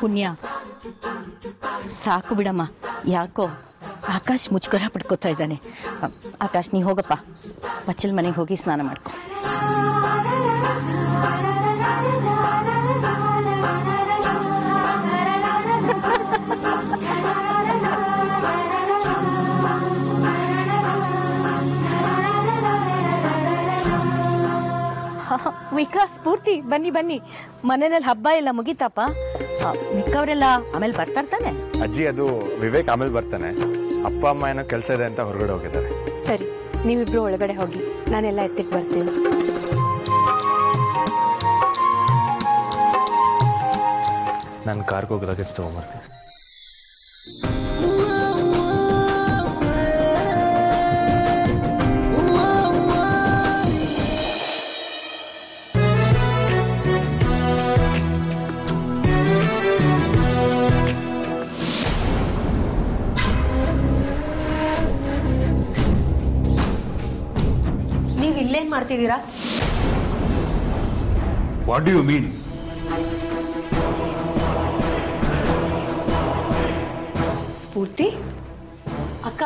ಪುಣ್ಯ. ಸಾಕು ಬಿಡಮ್ಮ. ಯಾಕೋ ಆಕಾಶ್ ಮುಚ್ಕರ ಪಡ್ಕೋತಾ ಇದ್ದಾನೆ. ಆಕಾಶ್, ನೀ ಹೋಗಪ್ಪ. ಬಚ್ಚಲ್ ಮನೆಗೆ ಹೋಗಿ ಸ್ನಾನ ಮಾಡ್ಕೊ. ವಿಕಾಸ್, ಪೂರ್ತಿ ಬನ್ನಿ ಬನ್ನಿ. ಮನೆಯಲ್ಲಿ ಹಬ್ಬ ಎಲ್ಲ ಮುಗೀತಪ್ಪ? ಮಿಕ್ಕವರೆಲ್ಲ ಆಮೇಲೆ ಬರ್ತಾರ್ತಾನೆ ಅಜ್ಜಿ ಅದು ವಿವೇಕ್ ಆಮೇಲೆ ಬರ್ತಾನೆ. ಅಪ್ಪ ಅಮ್ಮ ಏನೋ ಕೆಲಸ ಇದೆ ಅಂತ ಹೊರಗಡೆ ಹೋಗಿದ್ದಾರೆ. ಸರಿ ನೀವಿಬ್ರು ಒಳಗಡೆ ಹೋಗಿ ನಾನೆಲ್ಲ ಎತ್ತಿಟ್ಟು ಬರ್ತೀನಿ. ನಾನು ಕಾರ್ಗೆ ಮಾಡ್ತೀನಿ ಲಗೇಜ್ ತೊಗೊಂಬರ್ತೀನಿ. ಇಲ್ಲೇನ್ ಮಾಡ್ತಿದ್ದೀರಾ? What do you mean Spoorthi? ಅಕ್ಕ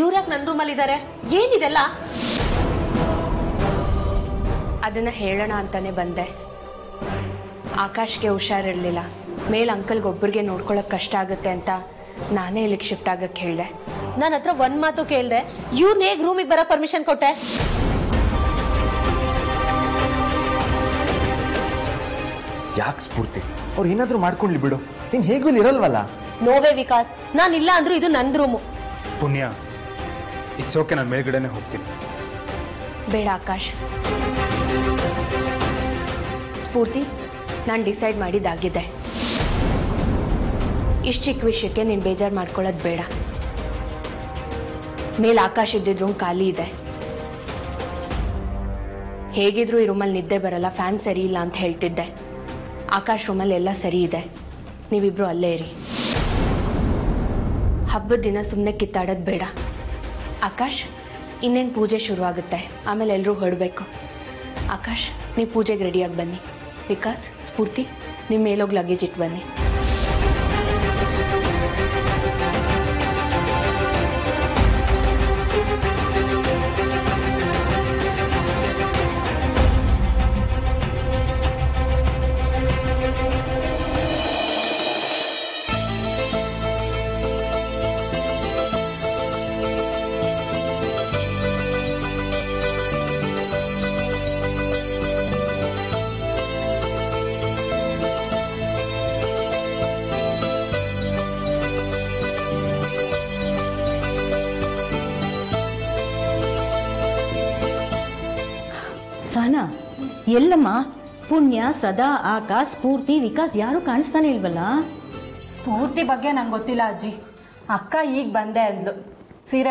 ಇವ್ರ್ಯಾಕ್ ನನ್ನ ರೂಮಲ್ಲಿ ಇದ್ದಾರೆ ಏನಿದೆಲ್ಲ? ಅದನ್ನ ಹೇಳೋಣ ಅಂತಾನೆ ಬಂದೆ. ಆಕಾಶ್ಗೆ ಹುಷಾರಿರ್ಲಿಲ್ಲ. ಮೇಲ್ ಅಂಕಲ್ಗೆ ಒಬ್ಬರಿಗೆ ನೋಡ್ಕೊಳಕ್ ಕಷ್ಟ ಆಗುತ್ತೆ ಅಂತ ನಾನೇ ಇಲ್ಲಿಗೆ ಶಿಫ್ಟ್ ಆಗಕ್ಕೆ ಹೇಳ್ದೆ. ನನ್ನ ಹತ್ರ ಒಂದ್ ಮಾತು ಕೇಳ್ದೆ. ಇವ್ರನ್ನ ಹೇಗ್ ರೂಮಿಗೆ ಬರೋ ಪರ್ಮಿಷನ್ ಕೊಟ್ಟೆ? ಯಾಕೆ ಸ್ಫೂರ್ತಿ? ಅವ್ರು ಏನಾದರೂ ಮಾಡ್ಕೊಂಡ್ಲಿ ಬಿಡು. ನೀನು ಹೇಗೂ ಇಲ್ಲಿ ಇರಲ್ವಲ್ಲ? ನೋವೇ ವಿಕಾಸ್. ನಾನು ಇಲ್ಲ ಅಂದ್ರೂ ಇದು ನನ್ನ ರೂಮು. ಪುಣ್ಯ. ಇಟ್ಸ್ ಓಕೆ ನಾನು ಮೇಲ್ಗಡೆನೆ ಹೋಗ್ತೀನಿ. ಬೇಡ ಆಕಾಶ್. ಸ್ಫೂರ್ತಿ ನಾನು ಡಿಸೈಡ್ ಮಾಡಿದ್ದಾಗಿದೆ ಇಷ್ಟು ಚಿಕ್ಕ ವಿಷಯಕ್ಕೆ ನೀನು ಬೇಜಾರು ಮಾಡ್ಕೊಳ್ಳೋದು ಬೇಡ. ಮೇಲೆ ಆಕಾಶ್ ಇದ್ದಿದ್ರು ರೂಮ್ ಖಾಲಿ ಇದೆ. ಹೇಗಿದ್ರು ಈ ರೂಮಲ್ಲಿ ನಿದ್ದೆ ಬರಲ್ಲ ಫ್ಯಾನ್ ಸರಿ ಇಲ್ಲ ಅಂತ ಹೇಳ್ತಿದ್ದೆ. ಆಕಾಶ್ ರೂಮಲ್ಲಿ ಎಲ್ಲ ಸರಿ ಇದೆ. ನೀವಿಬ್ರು ಅಲ್ಲೇ ಇರಿ. ಹಬ್ಬದ ದಿನ ಸುಮ್ಮನೆ ಕಿತ್ತಾಡೋದು ಬೇಡ. ಆಕಾಶ್, ಇನ್ನೇನು ಪೂಜೆ ಶುರುವಾಗುತ್ತೆ. ಆಮೇಲೆ ಎಲ್ಲರೂ ಹೊರಡಬೇಕು. ಆಕಾಶ್, ನೀವು ಪೂಜೆಗೆ ರೆಡಿಯಾಗಿ ಬನ್ನಿ. ವಿಕಾಸ್, ಸ್ಫೂರ್ತಿ ನಿಮ್ಮ ಮೇಲೋಗಿ ಲಗೇಜ್ ಇಟ್ಟು ಬನ್ನಿ. ಎಲ್ಲಮ್ಮ, ಪುಣ್ಯ, ಸದಾ, ಆಕಾಶ್, ಸ್ಫೂರ್ತಿ, ವಿಕಾಸ್ ಯಾರು ಕಾಣಿಸ್ತಾನೆ ಇಲ್ವಲ್ಲ? ಸ್ಫೂರ್ತಿ ಬಗ್ಗೆ ನಂಗೆ ಗೊತ್ತಿಲ್ಲ ಅಜ್ಜಿ. ಅಕ್ಕ ಈಗ ಬಂದೆ ಅಂದ್ಲು. ಸೀರೆ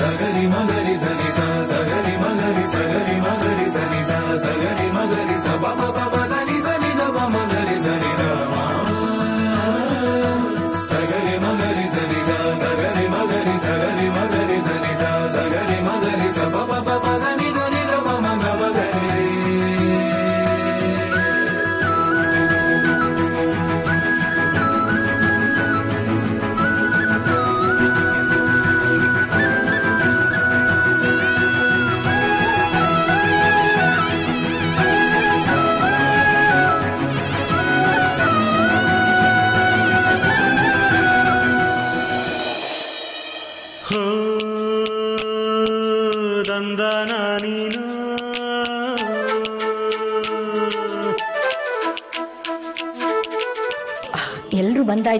सगानि मागरि मादी सगी मागरि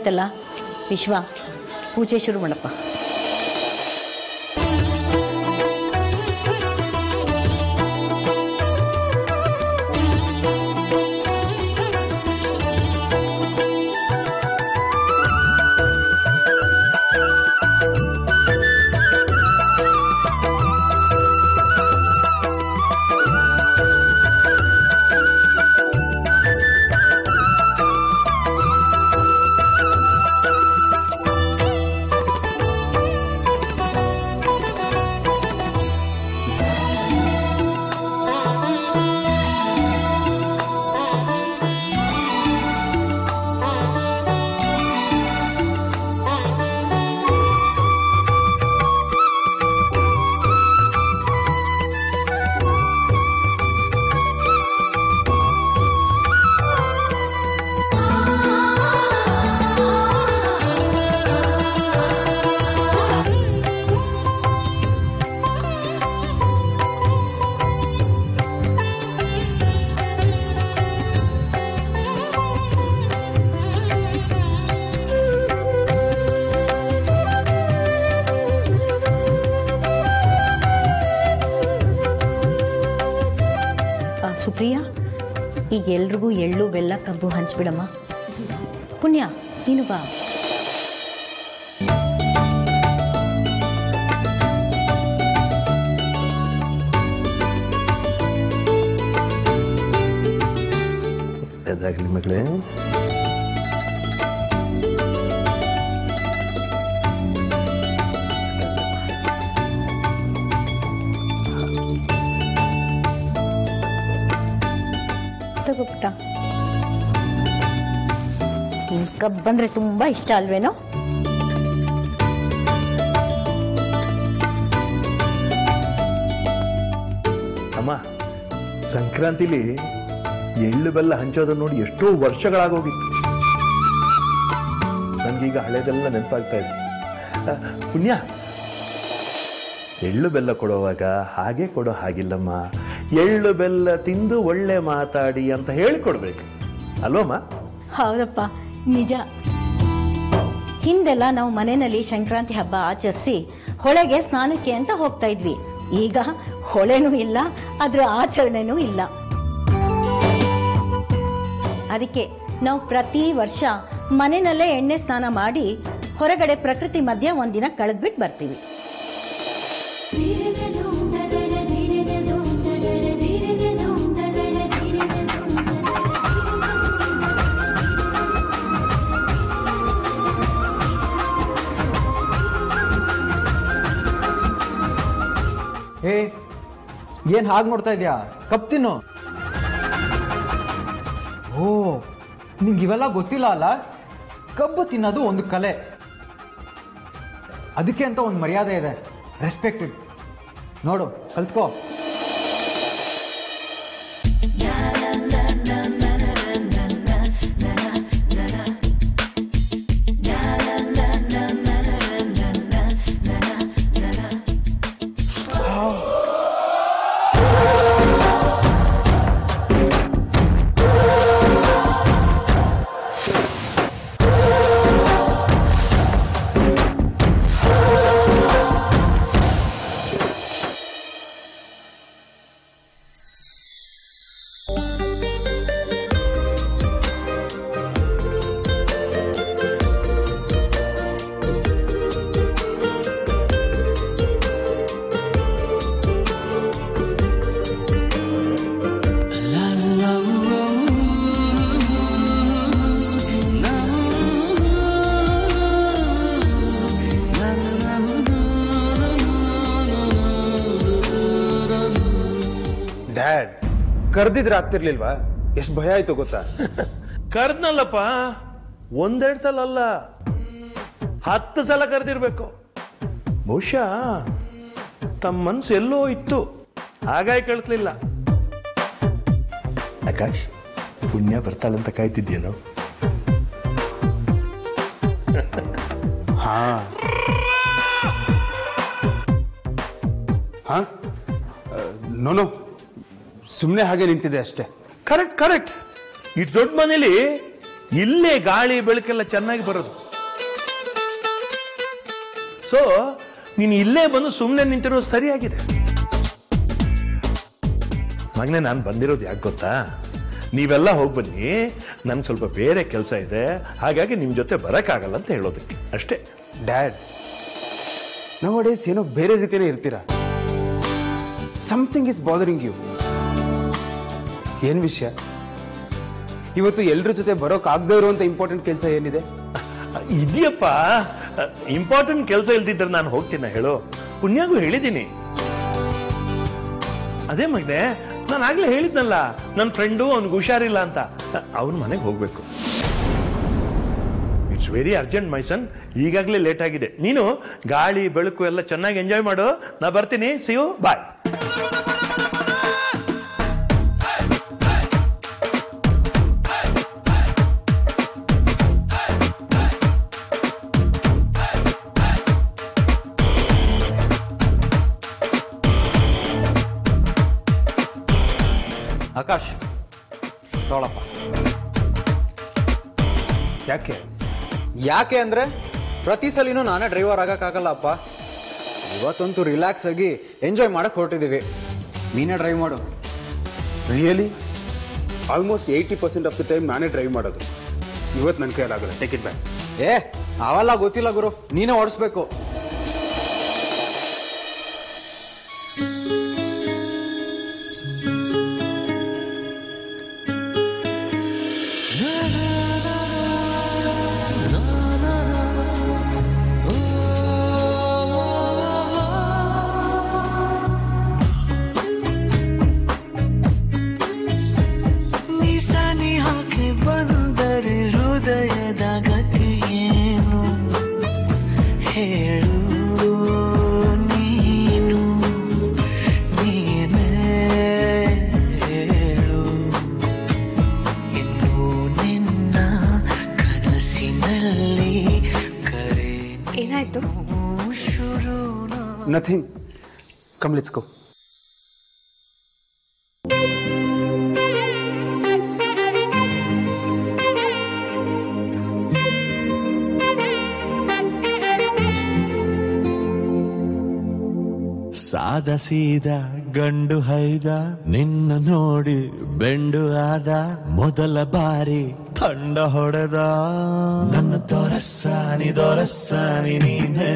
ಬಂದಾಯ್ತಲ್ಲ ವಿಶ್ವ ಪೂಜೆ ಶುರು ಮಾಡಪ್ಪ. ಎಳ್ಳು ಬೆಲ್ಲ ಕಬ್ಬು ಹಂಚ್ಬಿಡಮ್ಮ. ಪುಣ್ಯ ನೀನು ಬಾ. ಅದಾಗಲಿ ಪುಟ್ಟ ನಿನ್ ಕಬ್ಬಂದ್ರೆ ತುಂಬಾ ಇಷ್ಟ ಅಲ್ವೇನೋ? ಅಮ್ಮ, ಸಂಕ್ರಾಂತಿಲಿ ಎಳ್ಳು ಬೆಲ್ಲ ಹಂಚೋದನ್ನ ನೋಡಿ ಎಷ್ಟೋ ವರ್ಷಗಳಾಗೋಗಿತ್ತು. ನನಗೀಗ ಹಳೆದೆಲ್ಲ ನೆನಪಾಗ್ತಾ ಇದೆ. ಪುಣ್ಯ. ಎಳ್ಳು ಬೆಲ್ಲ ಕೊಡುವಾಗ ಹಾಗೆ ಕೊಡೋ ಹಾಗಿಲ್ಲಮ್ಮ. ಎಳ್ಳು ಬೆಲ್ಲ ತಿಂದು ಒಳ್ಳೆ ಮಾತಾಡಿ ಅಂತ ಹೇಳಿಕೊಡ್ಬೇಕು. ಅಲ್ವಮ್ಮ ಹೌದಪ್ಪ, ನಿಜ. ಹಿಂದೆಲ್ಲ ನಾವು ಮನೆಯಲ್ಲಿ ಸಂಕ್ರಾಂತಿ ಹಬ್ಬ ಆಚರಿಸಿ ಹೊಳೆಗೆ ಸ್ನಾನಕ್ಕೆ ಅಂತ ಹೋಗ್ತಾ ಇದ್ವಿ. ಈಗ ಹೊಳೆನೂ ಇಲ್ಲ, ಅದ್ರ ಆಚರಣೆನೂ ಇಲ್ಲ. ಅದಕ್ಕೆ ನಾವು ಪ್ರತಿ ವರ್ಷ ಮನೆಯಲ್ಲೇ ಎಣ್ಣೆ ಸ್ನಾನ ಮಾಡಿ ಹೊರಗಡೆ ಪ್ರಕೃತಿ ಮಧ್ಯೆ ಒಂದಿನ ಕಳೆದ್ಬಿಟ್ಟು ಬರ್ತೀವಿ. ಏ, ಏನ್ ಹಾಗೆ ನೋಡ್ತಾ ಇದೀಯಾ? ಕಪ್ ತಿನ್ನು. ಓ, ನಿಂಗೆ ಇವೆಲ್ಲ ಗೊತ್ತಿಲ್ಲ ಅಲ್ಲ? ಕಬ್ಬು ತಿನ್ನೋದು ಒಂದು ಕಲೆ. ಅದಕ್ಕೆ ಅಂತ ಒಂದು ಮರ್ಯಾದೆ ಇದೆ. ರೆಸ್ಪೆಕ್ಟೆಡ್ ನೋಡು, ಕಲ್ತ್ಕೋ. ಕರ್ದಿದ್ರೆ ಆಗ್ತಿರ್ಲಿಲ್ವಾ? ಎಷ್ಟು ಭಯ ಆಯ್ತು ಗೊತ್ತಾ? ಕರ್ದ್ನಲ್ಲಪ್ಪ ಒಂದೆರಡು ಸಲ ಅಲ್ಲ ಹತ್ತು ಸಲ ಕರೆದಿರ್ಬೇಕು. ಬಹುಶಃ ತಮ್ಮ ಮನಸ್ಸು ಎಲ್ಲೋ ಇತ್ತು ಹಾಗಾಗಿ ಕಳಿಸ್ಲಿಲ್ಲ. ಆಕಾಶ್ ಪುಣ್ಯ ಬರ್ತಾಳಂತ ಕಾಯ್ತಿದ್ಯೇನೋ ಹಾ. ಹಾ? ನೋನು ಸುಮ್ಮನೆ ಹಾಗೆ ನಿಂತಿದೆ ಅಷ್ಟೇ. ಕರೆಕ್ಟ್ ಕರೆಕ್ಟ್ ಈ ದೊಡ್ಡ ಮನೇಲಿ ಇಲ್ಲೇ ಗಾಳಿ ಬೆಳಕೆಲ್ಲ ಚೆನ್ನಾಗಿ ಬರೋದು. ಸೊ ನೀನು ಇಲ್ಲೇ ಬಂದು ಸುಮ್ಮನೆ ನಿಂತಿರೋದು ಸರಿಯಾಗಿದೆ. ಮಗನೇ ನಾನು ಬಂದಿರೋದು ಯಾಕೆ ಗೊತ್ತಾ? ನೀವೆಲ್ಲ ಹೋಗಿ ಬನ್ನಿ ನನ್ಗೆ ಸ್ವಲ್ಪ ಬೇರೆ ಕೆಲಸ ಇದೆ ಹಾಗಾಗಿ ನಿಮ್ಮ ಜೊತೆ ಬರೋಕ್ಕಾಗಲ್ಲ ಅಂತ ಹೇಳೋದಕ್ಕೆ. ಅಷ್ಟೇ. ಡ್ಯಾಡ್ ನಾವು ಡೇಸ್ ಏನೋ ಬೇರೆ ರೀತಿಯೇ ಇರ್ತೀರಾ? ಸಮಥಿಂಗ್ ಇಸ್ ಬಾದರಿಂಗ್ ಯು ಏನ್ ವಿಷಯ? ಇವತ್ತು ಎಲ್ರ ಜೊತೆ ಬರೋಕ್ಕಾಗದೇ ಇರುವಂತ ಇಂಪಾರ್ಟೆಂಟ್ ಕೆಲಸ ಏನಿದೆ? ಇದೆಯಪ್ಪ ಇಂಪಾರ್ಟೆಂಟ್ ಕೆಲಸ ಇಲ್ದಿದ್ರೆ ನಾನು ಹೋಗ್ತೀನ, ಹೇಳು. ಪುಣ್ಯಾಗೂ ಹೇಳಿದ್ದೀನಿ ಅದೇ ಮಗನೆ, ನಾನು ಆಗ್ಲೇ ಹೇಳಿದ್ನಲ್ಲ ನನ್ನ ಫ್ರೆಂಡು ಅವ್ನಿಗೆ ಹುಷಾರಿಲ್ಲ ಅಂತ. ಅವನ ಮನೆಗೆ ಹೋಗ್ಬೇಕು. It's very urgent my son ಈಗಾಗಲೇ ಲೇಟ್ ಆಗಿದೆ. ನೀನು ಗಾಳಿ, ಬೆಳಕು ಎಲ್ಲ ಚೆನ್ನಾಗಿ ಎಂಜಾಯ್ ಮಾಡು. ನಾ ಬರ್ತೀನಿ. ಸಿ ಯು ಬಾಯ್ ಯಾಕೆ ಅಂದ್ರೆ ಪ್ರತಿ ಸಲಿನೂ ನಾನೇ ಡ್ರೈವರ್ ಆಗೋಕ್ಕಾಗಲ್ಲಪ್ಪ. ಇವತ್ತಂತೂ ರಿಲ್ಯಾಕ್ಸ್ ಆಗಿ ಎಂಜಾಯ್ ಮಾಡಕ್ ಹೊರಟಿದ್ದೀವಿ. ನೀನೇ ಡ್ರೈವ್ ಮಾಡು. Really almost eighty percent of the time ನಾನೇ ಡ್ರೈವ್ ಮಾಡೋದು. ಇವತ್ತು ನನ್ನ ಕೈಲಾಗಲ್ಲ ಟೇಕ್ ಇಟ್ ಬ್ಯಾಕ್ ಏ ಅವೆಲ್ಲ ಗೊತ್ತಿಲ್ಲ ಗುರು. ನೀನೇ ಓಡಿಸ್ಬೇಕು. ಕಮ್ let's ಸಾದ ಸೀದ ಗಂಡು ಹೈದ, ನಿನ್ನ ನೋಡಿ ಬೆಂಡು ಆದ, ಮೊದಲ ಬಾರಿ ತಂಡ ಹೊಡೆದ. ನನ್ನ ದೊರಸ್ಸಾನಿ ದೊರಸ್ಸಾನಿ ನೀನೇ.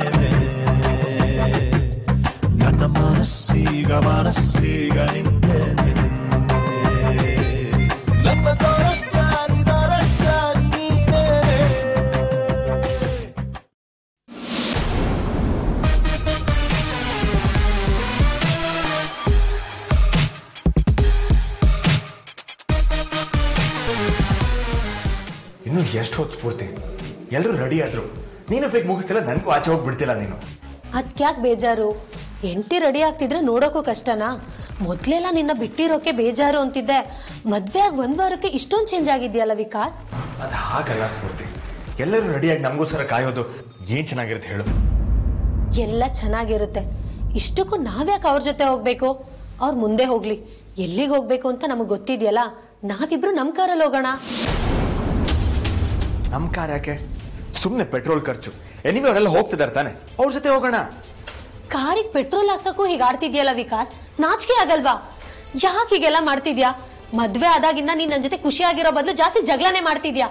ನನ್ನ ಮನಸ್ಸೀಗ ಮನಸ್ಸೀಗ ನಿಂತೇನೆ ನನ್ನ ದೊರಸಾನಿ ದೊರಸಾನಿ ನೀನೇ. ಇನ್ನು ಎಷ್ಟು ಹೊತ್ತು ಸ್ಫೂರ್ತಿ ಎಲ್ಲರೂ ರೆಡಿ ಆದ್ರು. ನೀನು ಬೇಗ ಮುಗಿಸ್ತಿಲ್ಲ ನನಗೂ ಆಚೆ ಹೋಗ್ಬಿಡ್ತಿಲ್ಲ ನೀನು. ಅದ್ಕ್ಯಾಕ್ ಬೇಜಾರು? ಎಂಟಿ ರೆಡಿ ಆಗ್ತಿದ್ರೆ ನೋಡೋಕ್ಕೂ ಕಷ್ಟನಾ? ಮೊದ್ಲೆಲ್ಲ ನಿನ್ನ ಬಿಟ್ಟಿರೋಕೆ ಬೇಜಾರು ಅಂತಿದ್ದೆ. ಮದ್ವೆ ಆಗಿ ಒಂದ್ ವಾರಕ್ಕೆ ಇಷ್ಟೊಂದು ಚೇಂಜ್ ಆಗಿದ್ಯಲ್ಲ ವಿಕಾಸ್? ಅದು ಹಾಗಲ್ಲ ಸ್ಫೂರ್ತಿ. ಎಲ್ಲರೂ ರೆಡಿಯಾಗಿ ನಮಗೋಸ್ಕರ ಕಾಯೋದು ಏನ್ ಚೆನ್ನಾಗಿರುತ್ತೆ ಹೇಳು. ಎಲ್ಲ ಚೆನ್ನಾಗಿರುತ್ತೆ. ಇಷ್ಟಕ್ಕೂ ನಾವ್ಯಾಕೆ ಅವ್ರ ಜೊತೆ ಹೋಗ್ಬೇಕು? ಅವ್ರು ಮುಂದೆ ಹೋಗ್ಲಿ. ಎಲ್ಲಿಗೆ ಹೋಗ್ಬೇಕು ಅಂತ ನಮಗೆ ಗೊತ್ತಿದೆಯಲ್ಲ? ನಾವಿಬ್ರು ನಮ್ ಕಾರಲ್ಲಿ ಹೋಗೋಣ. ನಮ್ ಕಾರ್ ಯಾಕೆ? ಸುಮ್ಮನೆ ಪೆಟ್ರೋಲ್ ಖರ್ಚು. ಎನಿವೆ ಅವರೆಲ್ಲ ಹೋಗ್ತಿದ್ದಾರೆ ತಾನೆ. ಅವ್ರ ಜೊತೆ ಹೋಗೋಣ. ಕಾರಿಗೆ ಪೆಟ್ರೋಲ್ ಹಾಕ್ಸಕ್ಕೂ ಹೀಗೆ ಆಡ್ತಿದ್ಯಲ್ಲ ವಿಕಾಸ್? ನಾಚಿಕೆ ಆಗಲ್ವಾ? ಯಾಕೆ ಹೀಗೆಲ್ಲ ಮಾಡ್ತಿದ್ಯಾ? ಮದ್ವೆ ಆದಾಗಿಂದ ನೀನ್ ನನ್ನ ಜೊತೆ ಖುಷಿಯಾಗಿರೋ ಬದಲು ಜಾಸ್ತಿ ಜಗಳನೆ ಮಾಡ್ತಿದ್ಯಾ?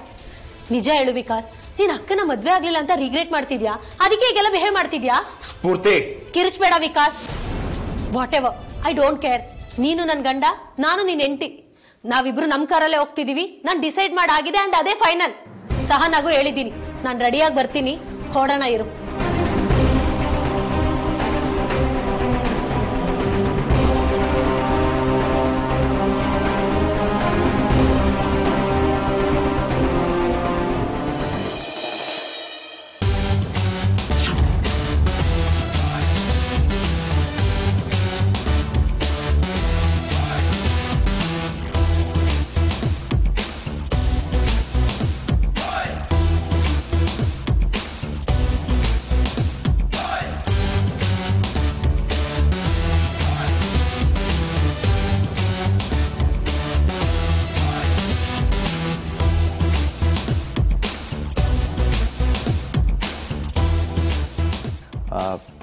ನಿಜ ಹೇಳು ವಿಕಾಸ್ ನೀನ್ ಅಕ್ಕನ ಮದ್ವೆ ಆಗ್ಲಿಲ್ಲ ಅಂತ ರಿಗ್ರೆಟ್ ಮಾಡ್ತಿದ್ಯಾ? ಅದಕ್ಕೆ ಹೀಗೆಲ್ಲ ಬಿಹೇವ್ ಮಾಡ್ತಿದ್ಯಾ? Spoorthi. ಕಿರಿಚ್ಬೇಡ Vikas. Whatever I don't care ನೀನು ನನ್ ಗಂಡ ನಾನು ನಿನ್ ಹೆಂಡತಿ. ನಾವಿಬ್ರು ನಮ್ ಕಾರಲ್ಲೇ ಹೋಗ್ತಿದೀವಿ. ನಾನ್ ಡಿಸೈಡ್ ಮಾಡಾಗಿದೆ ಅಂಡ್ ಅದೇ ಫೈನಲ್ ಸಹ ನಗು ಹೇಳಿದ್ದೀನಿ. ನಾನ್ ರೆಡಿಯಾಗಿ ಬರ್ತೀನಿ. ಹೊಡೋಣ ಇರು.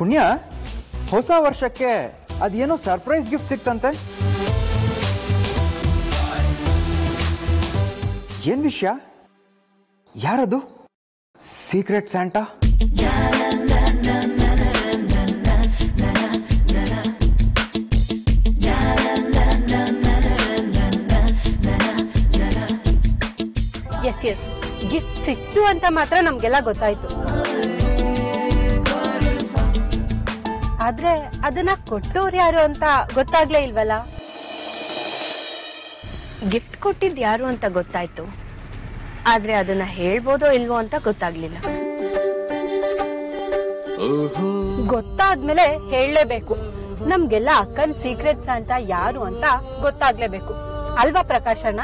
ಪುಣ್ಯ? ಹೊಸ ವರ್ಷಕ್ಕೆ ಅದೇನೋ ಸರ್ಪ್ರೈಸ್ ಗಿಫ್ಟ್ ಸಿಕ್ತಂತೆ? ಏನ್ ವಿಷಯ? ಯಾರದು? Secret Santa yes yes gift ಸಿಕ್ತು ಅಂತ ಮಾತ್ರ ನಮ್ಗೆಲ್ಲ ಗೊತ್ತಾಯ್ತು. ಆದ್ರೆ ಅದನ್ನ ಕೊಟ್ಟವ್ರು ಯಾರು ಅಂತ ಗೊತ್ತಾಗ್ಲೇ ಇಲ್ವಲ್ಲ? ಗಿಫ್ಟ್ ಕೊಟ್ಟಿದ್ ಯಾರು ಅಂತ ಗೊತ್ತಾಯ್ತು. ಆದ್ರೆ ಅದನ್ನ ಹೇಳ್ಬೋದೋ ಇಲ್ವೋ ಅಂತ ಗೊತ್ತಾಗ್ಲಿಲ್ಲ. ಗೊತ್ತಾದ್ಮೇಲೆ ಹೇಳಲೇಬೇಕು. ನಮ್ಗೆಲ್ಲ ಅಕ್ಕನ್ ಸೀಕ್ರೆಟ್ಸ್ ಅಂತ ಯಾರು ಅಂತ ಗೊತ್ತಾಗ್ಲೇಬೇಕು. ಅಲ್ವಾ ಪ್ರಕಾಶಣ್ಣ?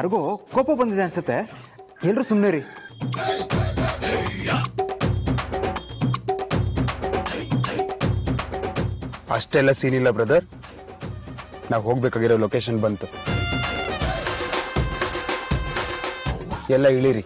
ಯಾರಿಗೋ ಕೋಪ ಬಂದಿದೆ ಅನ್ಸುತ್ತೆ. ಎಲ್ರು ಸುಮ್ಮನೆ ರೀ ಅಷ್ಟೆಲ್ಲ ಸೀನ್ ಇಲ್ಲ ಬ್ರದರ್ ನಾವು ಹೋಗ್ಬೇಕಾಗಿರೋ ಲೊಕೇಶನ್ ಬಂತು. ಎಲ್ಲ ಇಳಿರಿ.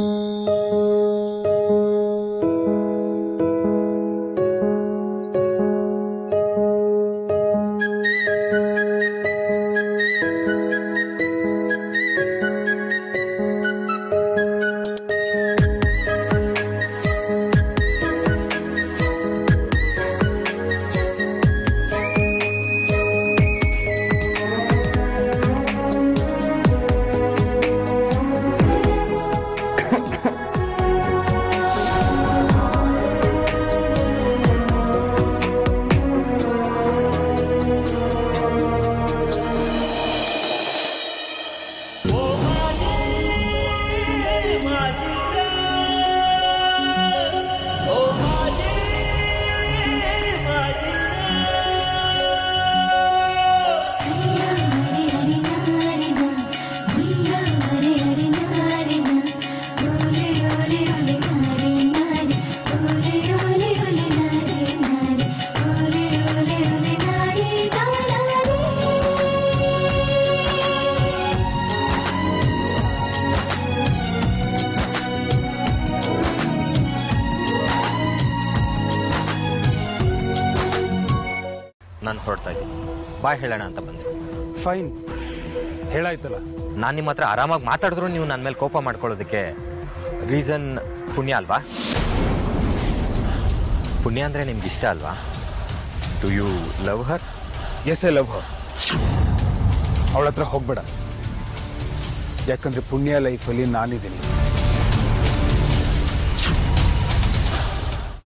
Música ನಾನು ಹೊರಡ್ತಾ ಇದ್ದೀನಿ. ಬಾ ಹೇಳೋಣ ಅಂತ ಬಂದೆ. ಫೈನ್. ಹೇಳಾಯ್ತಲ್ಲ. ನಾನು ನಿಮ್ಮ ಹತ್ರ ಆರಾಮಾಗಿ ಮಾತಾಡಿದ್ರು ನೀವು ನನ್ನ ಮೇಲೆ ಕೋಪ ಮಾಡ್ಕೊಳ್ಳೋದಕ್ಕೆ ರೀಸನ್ ಪುಣ್ಯ ಅಲ್ವಾ? ಪುಣ್ಯ ಅಂದರೆ ನಿಮ್ಗೆ ಇಷ್ಟ ಅಲ್ವಾ? Do you love her as a love ಅವಳ ಹತ್ರ ಹೋಗ್ಬೇಡ. ಯಾಕಂದ್ರೆ ಪುಣ್ಯ ಲೈಫಲ್ಲಿ ನಾನಿದ್ದೀನಿ.